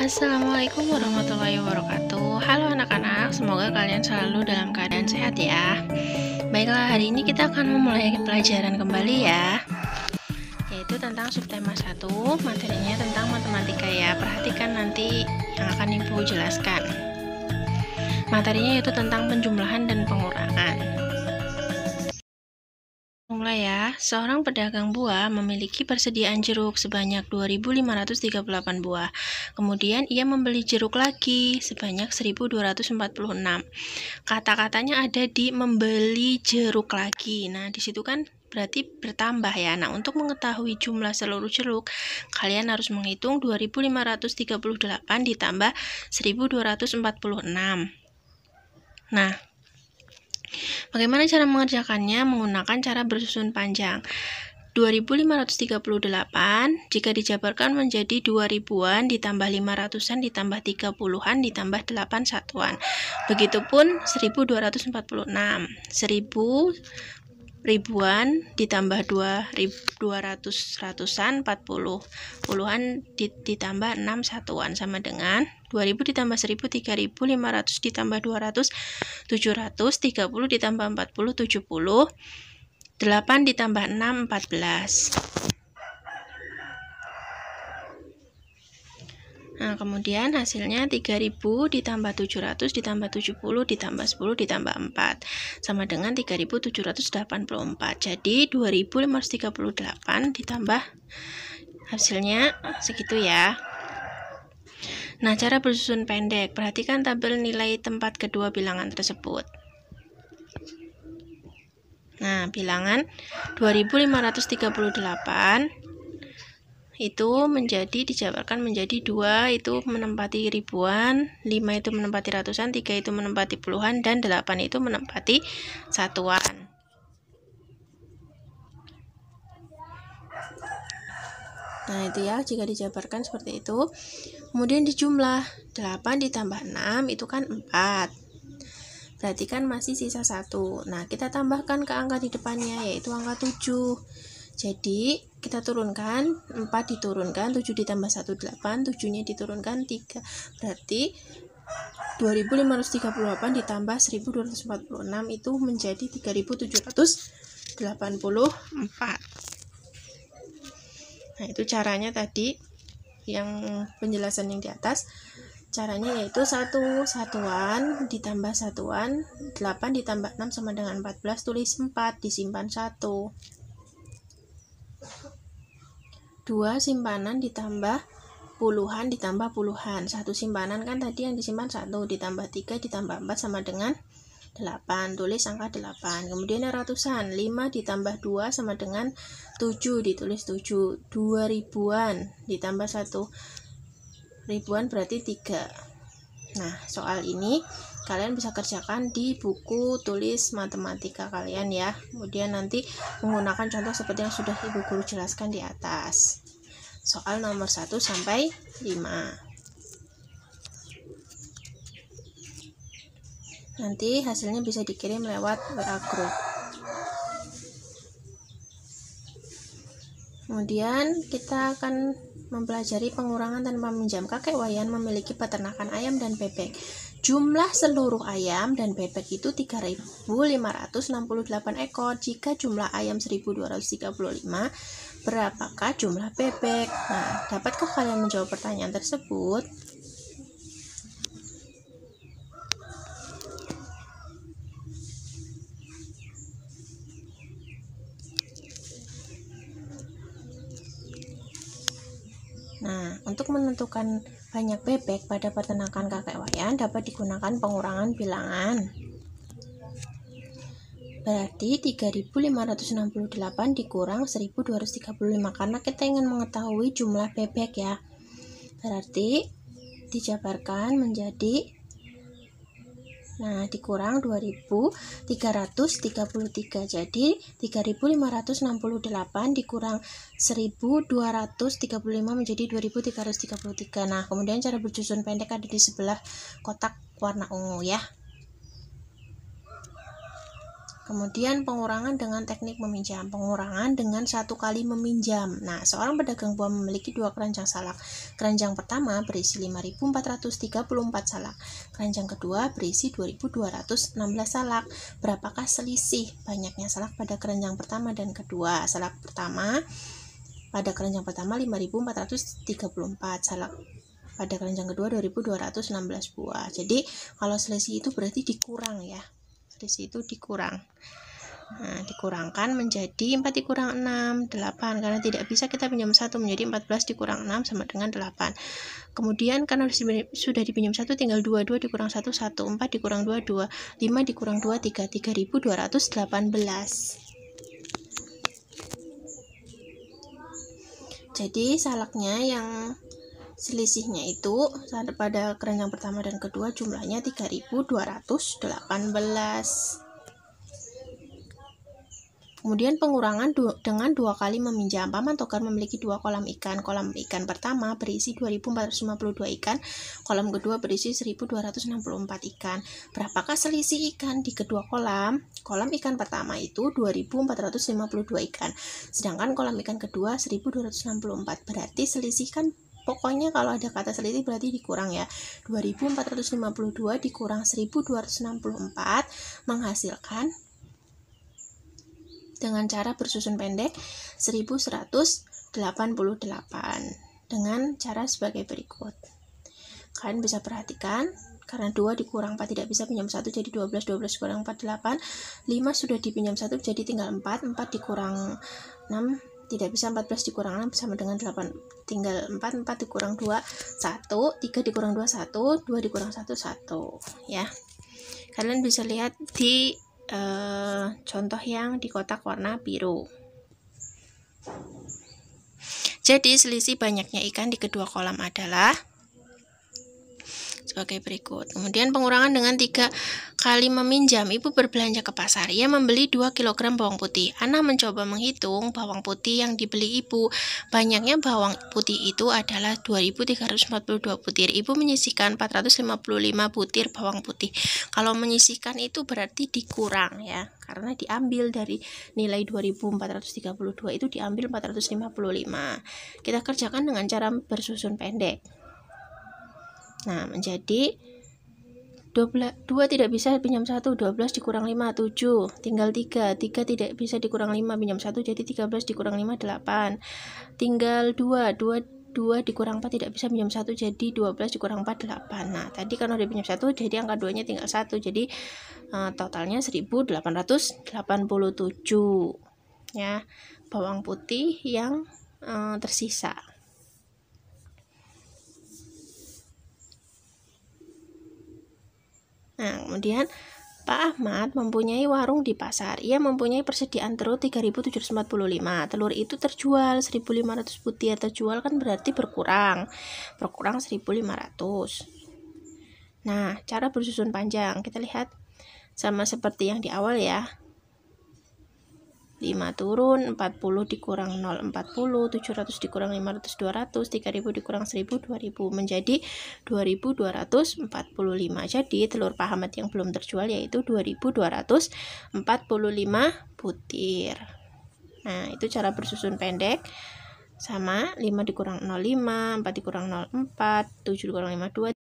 Assalamualaikum warahmatullahi wabarakatuh. Halo anak-anak, semoga kalian selalu dalam keadaan sehat ya. Baiklah, hari ini kita akan memulai pelajaran kembali ya Yaitu tentang subtema 1 Materinya tentang matematika ya. Perhatikan nanti yang akan ibu jelaskan. Materinya yaitu tentang penjumlahan dan pengurangan Mulai ya, seorang pedagang buah memiliki persediaan jeruk sebanyak 2.538 buah. Kemudian ia membeli jeruk lagi sebanyak 1.246. Kata-katanya ada di membeli jeruk lagi. Nah, di situ kan berarti bertambah ya. Nah, untuk mengetahui jumlah seluruh jeruk, kalian harus menghitung 2538 ditambah 1246. Nah, Bagaimana cara mengerjakannya? Menggunakan cara bersusun panjang. 2538 jika dijabarkan menjadi 2000-an ditambah 500-an ditambah 30-an ditambah 8 satuan. Begitupun 1246. 1000 ribuan ditambah 2 200 ratusan 40 puluhan ditambah 6 satuan. Sama dengan 2000 ditambah 1000 3500 ditambah 200 700 30 ditambah 40 70 8 ditambah 6 14 Nah, kemudian hasilnya 3000 ditambah 700 ditambah 70 ditambah 10 ditambah 4 sama dengan 3784. Jadi 2538 ditambah hasilnya segitu ya. Nah, cara bersusun pendek. Perhatikan tabel nilai tempat kedua bilangan tersebut. Nah, bilangan 2538 itu menjadi dijabarkan menjadi dua itu menempati ribuan, lima itu menempati ratusan, tiga itu menempati puluhan, dan delapan itu menempati satuan. Nah, itu ya, jika dijabarkan seperti itu. Kemudian dijumlah 8 ditambah 6 itu kan 4. Berarti kan masih sisa satu. Nah, kita tambahkan ke angka di depannya yaitu angka 7. Jadi, kita turunkan 4 diturunkan 7 ditambah 1 8 7 nya diturunkan 3 berarti 2538 ditambah 1246 itu menjadi 3784 nah itu caranya tadi yang penjelasan yang di atas. Caranya yaitu satu satuan ditambah satuan 8 ditambah 6 sama dengan 14 tulis 4 disimpan 1 dua simpanan ditambah puluhan ditambah puluhan. Satu simpanan kan tadi yang disimpan satu ditambah tiga ditambah empat sama dengan 8 tulis angka 8 kemudian ratusan 5 ditambah 2 sama dengan 7 ditulis 7 2 ribuan ditambah 1 ribuan berarti 3 nah soal ini kalian bisa kerjakan di buku tulis matematika kalian ya. Kemudian nanti menggunakan contoh seperti yang sudah ibu guru jelaskan di atas. Soal nomor 1 sampai 5 nanti hasilnya bisa dikirim lewat WA group kemudian kita akan mempelajari pengurangan tanpa meminjam kakek Wayan memiliki peternakan ayam dan bebek Jumlah seluruh ayam dan bebek itu 3.568 ekor. Jika jumlah ayam 1.235, berapakah jumlah bebek? Nah, dapatkah kalian menjawab pertanyaan tersebut? Nah, untuk menentukan banyak bebek pada peternakan kakek wayan dapat digunakan pengurangan bilangan. Berarti 3568 dikurang 1235 karena kita ingin mengetahui jumlah bebek ya. Berarti dijabarkan menjadi Nah, dikurang 2333. Jadi 3568 dikurang 1235 menjadi 2333. Nah, kemudian cara bersusun pendek ada di sebelah kotak warna ungu ya. Kemudian pengurangan dengan teknik meminjam. Pengurangan dengan satu kali meminjam. Nah, seorang pedagang buah memiliki dua keranjang salak. Keranjang pertama berisi 5.434 salak. Keranjang kedua berisi 2.216 salak. Berapakah selisih banyaknya salak pada keranjang pertama dan kedua? Salak pertama pada keranjang pertama 5.434 salak pada keranjang kedua 2216 buah jadi kalau selisih itu berarti dikurang ya selisih itu dikurang. Nah, dikurangkan menjadi 4 dikurang 6, 8 karena tidak bisa kita pinjam 1 menjadi 14 dikurang 6 sama dengan 8. Kemudian karena sudah dipinjam 1 tinggal 2, 2 dikurang 1 1, 4 dikurang 2 2, 5 dikurang 2 3, 3218. Jadi salaknya yang selisihnya itu pada keranjang pertama dan kedua jumlahnya 3218 Kemudian pengurangan dengan dua kali meminjam. Paman Togar memiliki dua kolam ikan. Kolam ikan pertama berisi 2452 ikan, kolam kedua berisi 1264 ikan. Berapakah selisih ikan di kedua kolam? Kolam ikan pertama itu 2452 ikan, sedangkan kolam ikan kedua 1264. Berarti selisih kan pokoknya kalau ada kata selisih berarti dikurang ya 2452 dikurang 1264 menghasilkan dengan cara bersusun pendek 1188 dengan cara sebagai berikut. Kalian bisa perhatikan karena 2 dikurang 4 tidak bisa pinjam 1 jadi 12 12 dikurang 4 8 5 sudah dipinjam 1 jadi tinggal 4 4 dikurang 6 tidak bisa 14 dikurang 6 sama dengan 8 tinggal 4 4 dikurang 2 1 3 dikurang 2 1 2 dikurang 1 1 ya kalian bisa lihat di uh, contoh yang di kotak warna biru. Jadi selisih banyaknya ikan di kedua kolam adalah sebagai berikut. Kemudian pengurangan dengan tiga kali meminjam, ibu berbelanja ke pasar. Ia membeli 2 kg bawang putih. Ana mencoba menghitung bawang putih yang dibeli ibu. Banyaknya bawang putih itu adalah 2342 butir. Ibu menyisihkan 455 butir bawang putih. Kalau menyisihkan itu berarti dikurang ya, karena diambil dari nilai 2432 itu diambil 455. Kita kerjakan dengan cara bersusun pendek. Nah, menjadi 12, 2 tidak bisa pinjam 1, 12 dikurang 5, 7, tinggal 3, 3 tidak bisa dikurang 5, pinjam 1, jadi 13 dikurang 5, 8, tinggal 2, 2 2 dikurang 4 tidak bisa pinjam 1 jadi 12 dikurang 4 8 nah tadi kan udah pinjam 1 jadi angka 2 nya tinggal 1 jadi uh, totalnya 1887 ya bawang putih yang uh, tersisa Nah, kemudian Pak Ahmad mempunyai warung di pasar. Ia mempunyai persediaan telur 3745. Telur itu terjual 1500 putih. Terjual kan berarti berkurang. Berkurang 1500. Nah, cara bersusun panjang. Kita lihat sama seperti yang di awal ya. 5 turun 40 dikurang 0 40 700 dikurang 500 200 3000 dikurang 1000 2000 menjadi 2245 jadi telur pahamat yang belum terjual yaitu 2245 butir. Nah itu cara bersusun pendek. Sama 5 dikurang 05 4 dikurang 04 7 dikurang 52